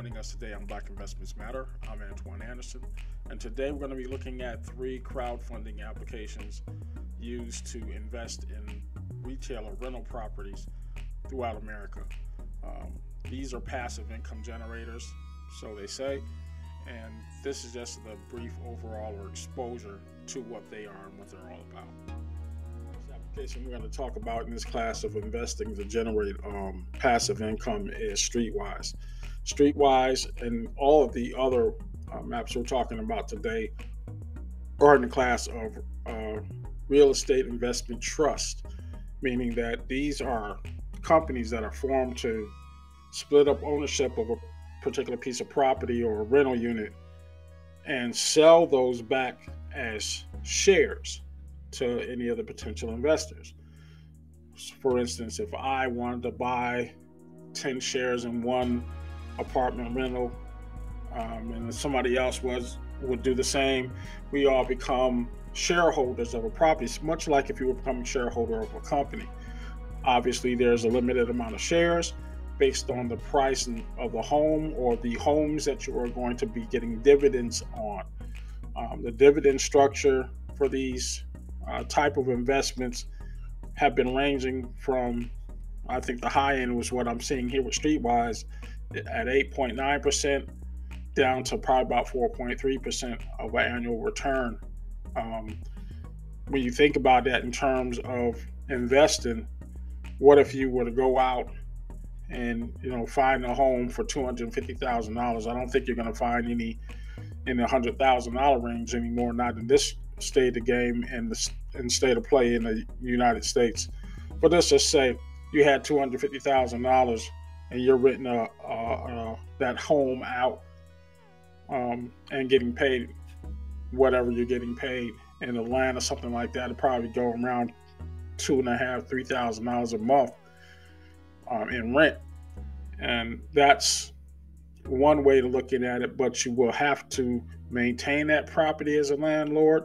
joining us today on Black Investments Matter. I'm Antoine Anderson, and today we're going to be looking at three crowdfunding applications used to invest in retail or rental properties throughout America. Um, these are passive income generators, so they say, and this is just the brief overall or exposure to what they are and what they're all about The application we're going to talk about in this class of investing to generate um, passive income is Streitwise. Streitwise and all of the other uh, maps we're talking about today are in the class of uh, real estate investment trust, meaning that these are companies that are formed to split up ownership of a particular piece of property or a rental unit and sell those back as shares to any other potential investors. For instance, if I wanted to buy 10 shares in one apartment rental um, and somebody else was would do the same, we all become shareholders of a property. It's much like if you were becoming shareholder of a company. Obviously, there's a limited amount of shares based on the price of the home or the homes that you are going to be getting dividends on. Um, the dividend structure for these uh, type of investments have been ranging from, I think the high end was what I'm seeing here with Streitwise at 8.9% down to probably about 4.3% of an annual return. Um, when you think about that in terms of investing, what if you were to go out and you know find a home for two hundred fifty thousand dollars? I don't think you're going to find any in the hundred thousand dollar range anymore. Not in this state of the game and the and state of play in the United States. But let's just say you had two hundred fifty thousand dollars and you're renting a, a, a that home out um, and getting paid whatever you're getting paid in Atlanta, or something like that, it probably go around two and a half, three thousand dollars a month um, in rent, and that's one way to looking at it. But you will have to maintain that property as a landlord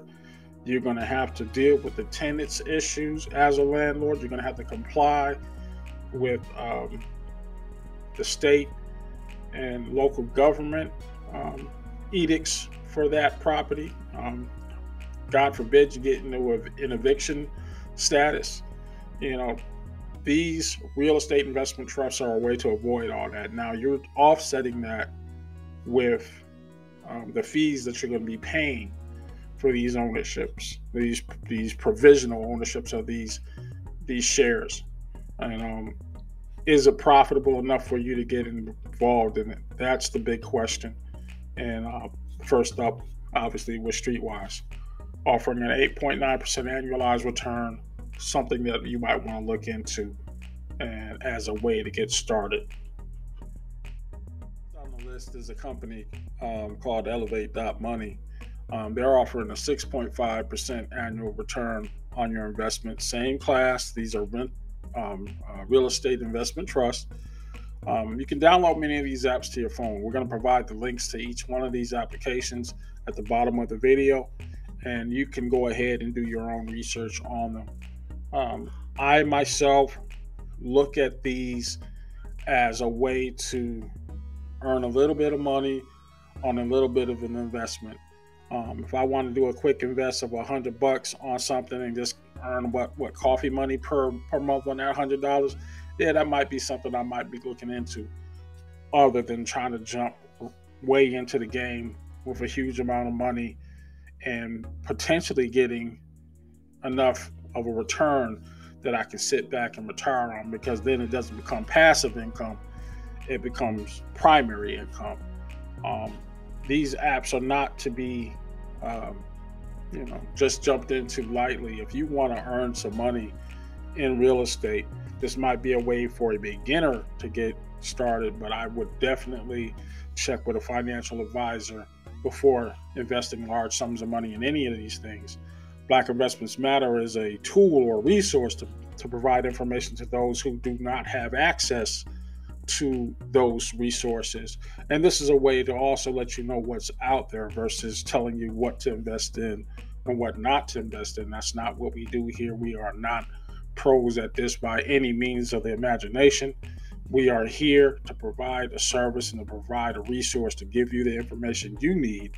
you're going to have to deal with the tenants' issues as a landlord. You're going to have to comply with um, the state and local government um, edicts for that property. Um, God forbid you get into an eviction status. You know, these real estate investment trusts are a way to avoid all that. Now, you're offsetting that with um, the fees that you're going to be paying for these ownerships, these these provisional ownerships of these these shares, and um, is it profitable enough for you to get involved in it? That's the big question. And uh, first up, obviously, with Streitwise, offering an 8.9% annualized return, something that you might want to look into, and as a way to get started. On the list is a company um, called Elevate Money um, they're offering a 6.5% annual return on your investment. Same class. These are rent, um, uh, real estate investment trust. Um, you can download many of these apps to your phone. We're going to provide the links to each one of these applications at the bottom of the video, and you can go ahead and do your own research on them. Um, I myself look at these as a way to earn a little bit of money on a little bit of an investment. Um, if I want to do a quick invest of a hundred bucks on something and just earn what what coffee money per per month on that hundred dollars, yeah, that might be something I might be looking into. Other than trying to jump way into the game with a huge amount of money and potentially getting enough of a return that I can sit back and retire on because then it doesn't become passive income, it becomes primary income. Um, these apps are not to be, um, you know, just jumped into lightly. If you want to earn some money in real estate, this might be a way for a beginner to get started, but I would definitely check with a financial advisor before investing large sums of money in any of these things. Black Investments Matter is a tool or resource to, to provide information to those who do not have access to those resources. And this is a way to also let you know what's out there versus telling you what to invest in and what not to invest in. That's not what we do here. We are not pros at this by any means of the imagination. We are here to provide a service and to provide a resource to give you the information you need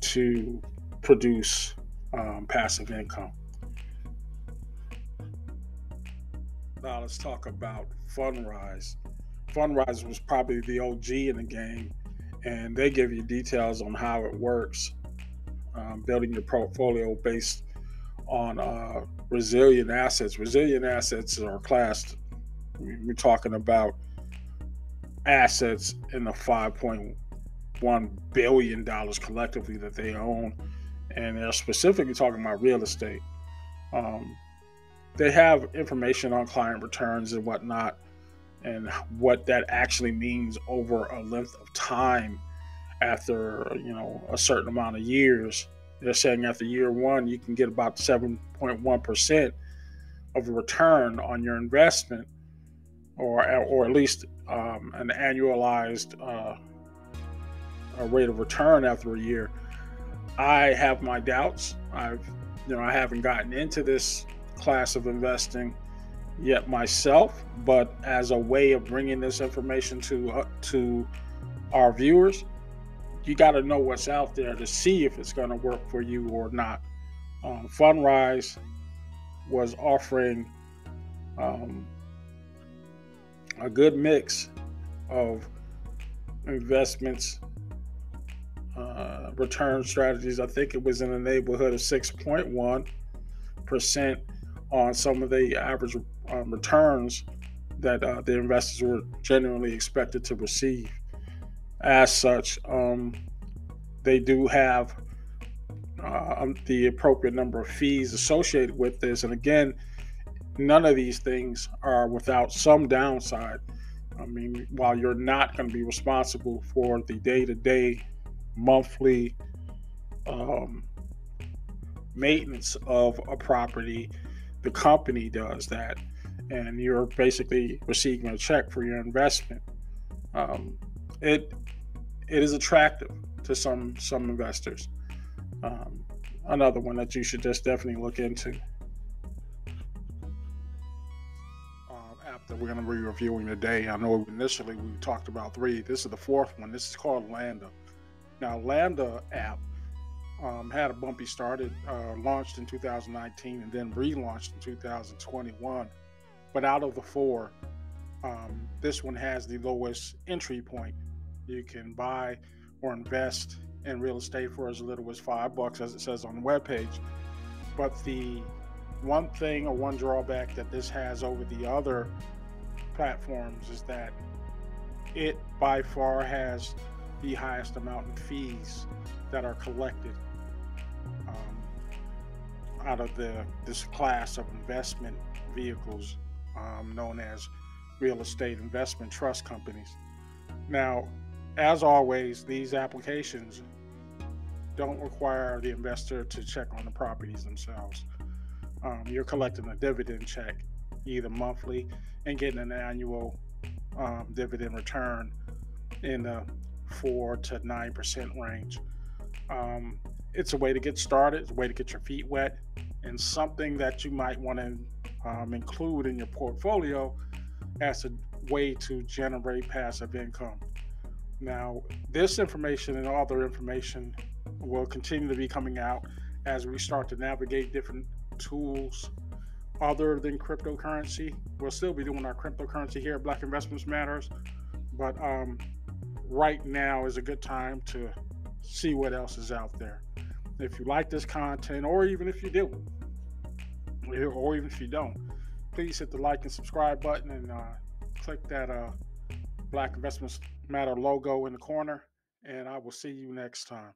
to produce um, passive income. Now let's talk about Fundrise. Fundrise was probably the OG in the game, and they give you details on how it works, um, building your portfolio based on uh, resilient assets. Resilient assets are classed. We're talking about assets in the 5.1 billion dollars collectively that they own, and they're specifically talking about real estate. Um, they have information on client returns and whatnot, and what that actually means over a length of time after you know a certain amount of years. They're saying after year one, you can get about 7.1% of a return on your investment, or or at least um, an annualized uh, rate of return after a year. I have my doubts. I've you know I haven't gotten into this class of investing yet myself, but as a way of bringing this information to uh, to our viewers, you got to know what's out there to see if it's going to work for you or not. Um, Fundrise was offering um, a good mix of investments, uh, return strategies. I think it was in the neighborhood of 6.1% on some of the average um, returns that uh, the investors were generally expected to receive. As such, um, they do have uh, um, the appropriate number of fees associated with this. And again, none of these things are without some downside. I mean, while you're not going to be responsible for the day to day, monthly um, maintenance of a property, the company does that. And you're basically receiving a check for your investment. Um, it it is attractive to some some investors. Um, another one that you should just definitely look into. app that we're going to be reviewing today. I know initially we talked about three. This is the fourth one. This is called Landa. Now, Landa app um, had a bumpy start. It uh, launched in 2019 and then relaunched in 2021. But out of the four, um, this one has the lowest entry point. You can buy or invest in real estate for as little as five bucks, as it says on the webpage. But the one thing or one drawback that this has over the other platforms is that it by far has the highest amount of fees that are collected um, out of the this class of investment vehicles um, known as real estate investment trust companies. Now, as always, these applications don't require the investor to check on the properties themselves. Um, you're collecting a dividend check either monthly and getting an annual um, dividend return in the four to nine percent range. Um, it's a way to get started, it's a way to get your feet wet, and something that you might want to um, include in your portfolio as a way to generate passive income. Now, this information and other information will continue to be coming out as we start to navigate different tools other than cryptocurrency. We'll still be doing our cryptocurrency here at Black Investments Matters, but um, right now is a good time to see what else is out there. If you like this content, or even if you do, or even if you don't, please hit the like and subscribe button and uh, click that uh, Black Investments Matter logo in the corner, and I will see you next time.